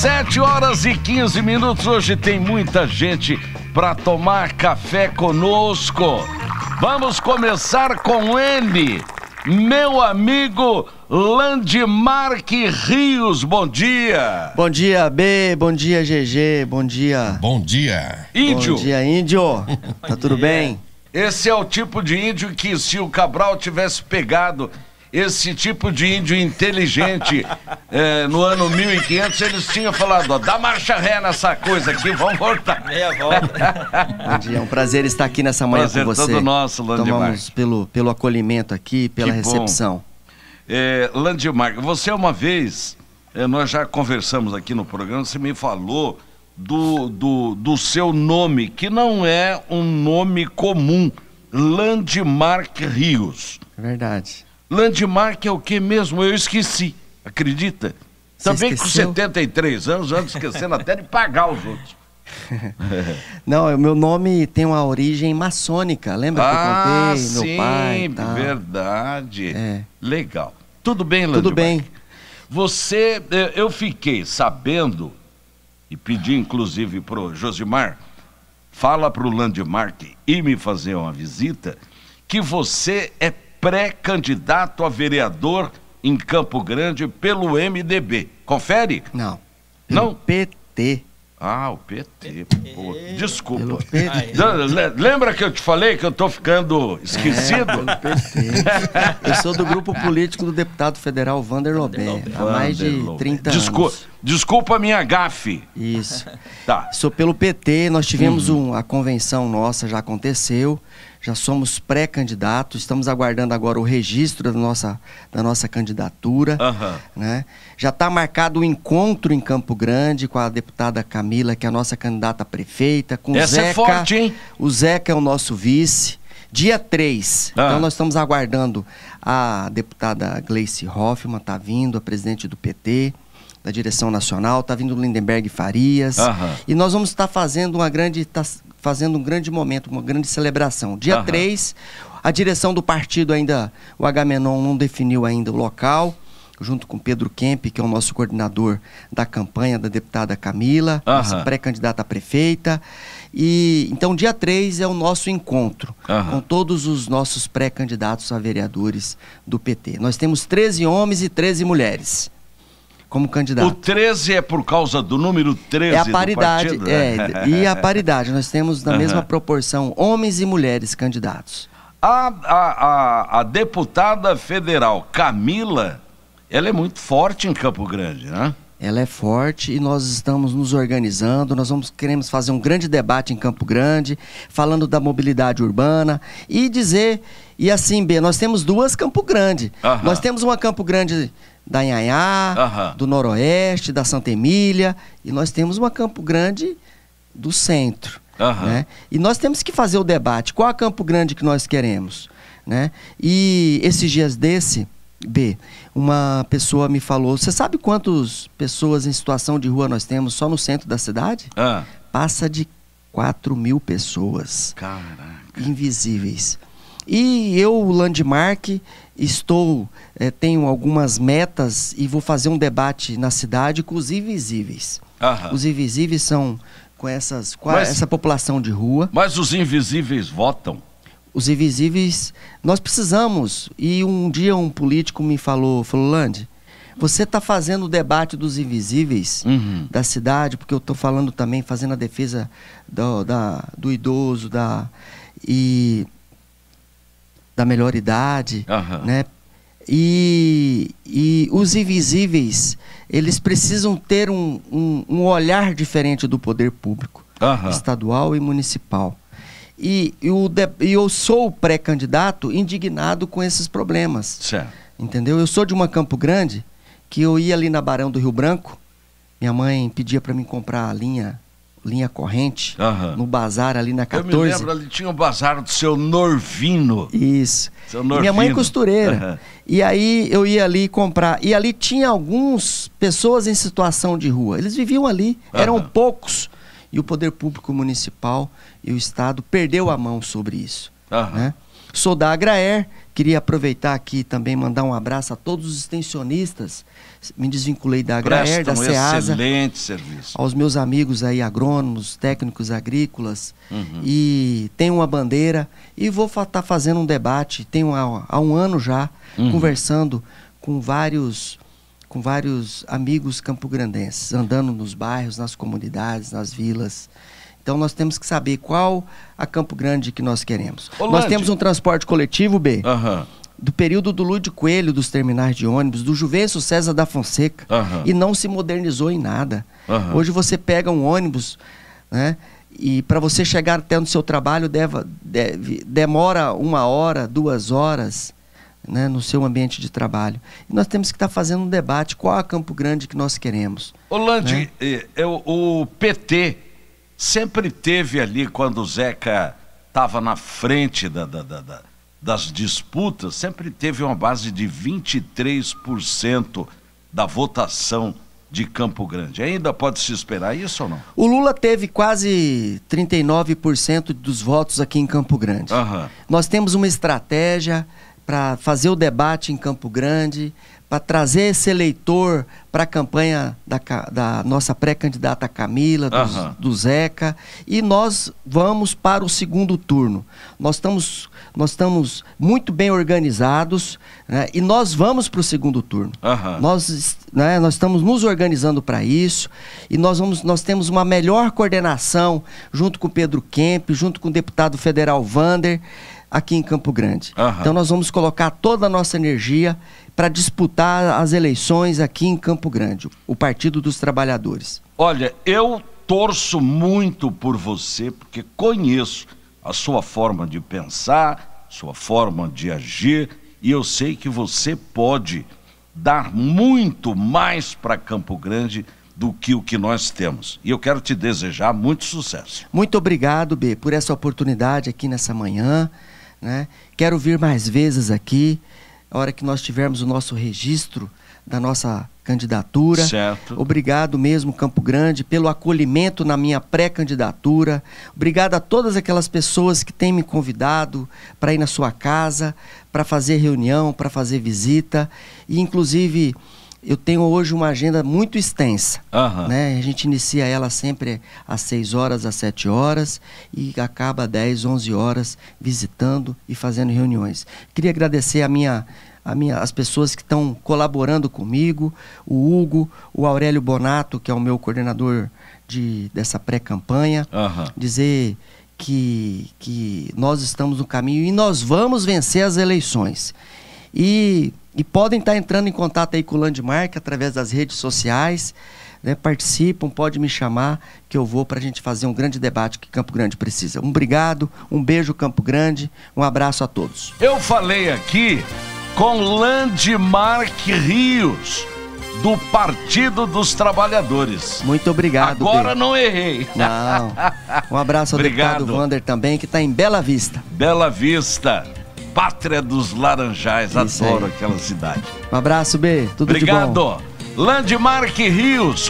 7 horas e 15 minutos. Hoje tem muita gente para tomar café conosco. Vamos começar com ele, meu amigo Landmark Rios. Bom dia. Bom dia, B. Bom dia, GG. Bom dia. Bom dia. Índio. Bom dia, Índio. Tá tudo bem? Esse é o tipo de índio que, se o Cabral tivesse pegado esse tipo de índio inteligente é, no ano 1500, eles tinham falado: ó, dá marcha ré nessa coisa aqui, vamos voltar. Meia volta. Bom dia. É um prazer estar aqui nessa manhã Prazer com você. todo nosso, Landmark. Tomamos pelo, pelo acolhimento aqui, pela Que recepção. É, Landmark, você uma vez, é, nós já conversamos aqui no programa, você me falou do, do, do seu nome, que não é um nome comum, Landmark Rios. É verdade. Landmark é o que mesmo? Eu esqueci, acredita? Você Também esqueceu? com 73 anos, ando esquecendo até de pagar os outros. Não, o meu nome tem uma origem maçônica. Lembra que eu ah, contei? sim, meu pai. e tal. verdade. É. Legal. Tudo bem, Landmark? Tudo bem. Você, eh, eu fiquei sabendo, e pedi inclusive pro Josimar, fala pro Landmark ir me fazer uma visita, que você é pré-candidato a vereador em Campo Grande pelo MDB. Confere? Não. Não? PT. Ah, o PT. Pô, desculpa. PT. Le- Lembra que eu te falei que eu tô ficando esquecido? É, pelo PT. Eu sou do grupo político do deputado federal Vander Lobé. Há mais de Vanderlei. 30 Descul- anos. Desculpa a minha gafe. Isso. Tá. Sou pelo PT, nós tivemos Uhum. um, a convenção nossa, já aconteceu, já somos pré-candidatos, estamos aguardando agora o registro da nossa, da nossa candidatura. Aham. Né? Já está marcado o encontro em Campo Grande com a deputada Camila, que é a nossa candidata prefeita, com Essa é Zeca. forte, hein? O Zeca é o nosso vice. Dia 3. Ah. Então nós estamos aguardando a deputada Gleice Hoffmann, está vindo, a presidente do PT, da direção nacional, está vindo o Lindenberg Farias. Aham. E nós vamos estar fazendo uma grande. tá fazendo um grande momento, uma grande celebração. Dia Aham. 3, a direção do partido ainda, o Agamenon não definiu ainda o local, junto com Pedro Kemp, que é o nosso coordenador da campanha da deputada Camila, nossa Aham. pré-candidata a prefeita. E então dia 3 é o nosso encontro Aham. com todos os nossos pré-candidatos a vereadores do PT. Nós temos 13 homens e 13 mulheres como O candidatos. 13 é por causa do número 13 É a paridade, partido, né? é, e a paridade. Nós temos na Aham. mesma proporção homens e mulheres candidatos. A, a, a, a deputada federal Camila, ela é muito forte em Campo Grande, né? Ela é forte e nós estamos nos organizando. Nós vamos queremos fazer um grande debate em Campo Grande, falando da mobilidade urbana e dizer e assim, B, nós temos duas Campo Grande. Nós temos uma Campo Grande da Inhaiá, Aham. do Noroeste, da Santa Emília e nós temos uma Campo Grande do centro. Aham. né? E nós temos que fazer o debate. Qual a Campo Grande que nós queremos? Né? E esses dias desse, B, uma pessoa me falou: Você sabe quantas pessoas em situação de rua nós temos só no centro da cidade? Ah, Passa de 4 mil pessoas caraca. invisíveis. E eu, Landmark, estou, eh, tenho algumas metas e vou fazer um debate na cidade com os invisíveis. Aham. Os invisíveis são com essas, com Mas- essa população de rua. Mas os invisíveis votam? Os invisíveis, nós precisamos. E um dia um político me falou, falou, Land, você está fazendo o debate dos invisíveis Uhum. da cidade, porque eu estou falando também, fazendo a defesa do, da, do idoso, da, e da melhor idade, Aham. né? E, e os invisíveis, eles precisam ter um, um, um olhar diferente do poder público Aham. estadual e municipal. E, e o de- e eu sou pré-candidato indignado com esses problemas. Certo. Entendeu? Eu sou de uma Campo Grande que eu ia ali na Barão do Rio Branco, minha mãe pedia para mim comprar a linha, linha corrente Aham. no bazar ali na Eu 14. me lembro, ali tinha o bazar do seu Norvino. Isso. Seu E minha mãe é Norvino. costureira. Aham. E aí eu ia ali comprar. E ali tinha algumas pessoas em situação de rua. Eles viviam ali, eram poucos. E o poder público municipal e o Estado perdeu a mão sobre isso. Né? Sou da Agraer, queria aproveitar aqui também mandar um abraço a todos os extensionistas. Me desvinculei da Agraer, da Ceasa, excelente serviço. aos meus amigos aí agrônomos, técnicos agrícolas Uhum. e tenho uma bandeira e vou estar fazendo um debate. Tenho há, há um ano já Uhum. conversando com vários com vários amigos campograndenses, andando nos bairros, nas comunidades, nas vilas. Então nós temos que saber qual a Campo Grande que nós queremos. Ô, nós temos um transporte coletivo, B, Aham, do período do Lude Coelho, dos terminais de ônibus, do Juvencio César da Fonseca, Aham. e não se modernizou em nada. Aham. Hoje você pega um ônibus, né? E para você chegar até no seu trabalho deva- deve- demora uma hora, duas horas, né, no seu ambiente de trabalho. E nós temos que estar fazendo um debate qual a Campo Grande que nós queremos. Ô, Lande, Né? eh, eu- o PT sempre teve ali, quando o Zeca estava na frente da- da- da- da- das disputas, sempre teve uma base de 23% da votação de Campo Grande. Ainda pode se esperar isso ou não? O Lula teve quase 39% dos votos aqui em Campo Grande. Aham. Nós temos uma estratégia para fazer o debate em Campo Grande, para trazer esse eleitor para a campanha da, da nossa pré-candidata Camila, dos- do Zeca, e nós vamos para o segundo turno. Nós estamos, nós estamos muito bem organizados né, e nós vamos para o segundo turno. Nós, né, nós estamos nos organizando para isso e nós, vamos, nós temos uma melhor coordenação junto com o Pedro Kemp, junto com o deputado federal Vander, aqui em Campo Grande. Aham. Então nós vamos colocar toda a nossa energia para disputar as eleições aqui em Campo Grande, o Partido dos Trabalhadores. Olha, eu torço muito por você, porque conheço a sua forma de pensar, sua forma de agir, e eu sei que você pode dar muito mais para Campo Grande do que o que nós temos. E eu quero te desejar muito sucesso. Muito obrigado, B, por essa oportunidade aqui nessa manhã. Né? Quero vir mais vezes aqui, a hora que nós tivermos o nosso registro da nossa candidatura. Certo. Obrigado mesmo, Campo Grande, pelo acolhimento na minha pré-candidatura. Obrigado a todas aquelas pessoas que têm me convidado para ir na sua casa, para fazer reunião, para fazer visita. E, inclusive, eu tenho hoje uma agenda muito extensa. Aham. Né? A gente inicia ela sempre às 6 horas, às 7 horas e acaba às 10, 11 horas visitando e fazendo reuniões. Queria agradecer a minha, a minha, as pessoas que estão colaborando comigo, o Hugo, o Aurélio Bonato, que é o meu coordenador de, dessa pré-campanha, Aham. dizer que, que nós estamos no caminho e nós vamos vencer as eleições. E, e podem estar entrando em contato aí com o Landmark através das redes sociais, né, participam, pode me chamar que eu vou para a gente fazer um grande debate que Campo Grande precisa. Um obrigado, um beijo Campo Grande, um abraço a todos. Eu falei aqui com Landmark Rios, do Partido dos Trabalhadores. Muito obrigado. Agora não errei. Não. Um abraço ao Obrigado. deputado Vander também, que está em Bela Vista. Bela Vista, pátria dos Laranjais. Isso Adoro aí. aquela cidade. Um abraço, B. Tudo de bom. Obrigado. Landmark Rios,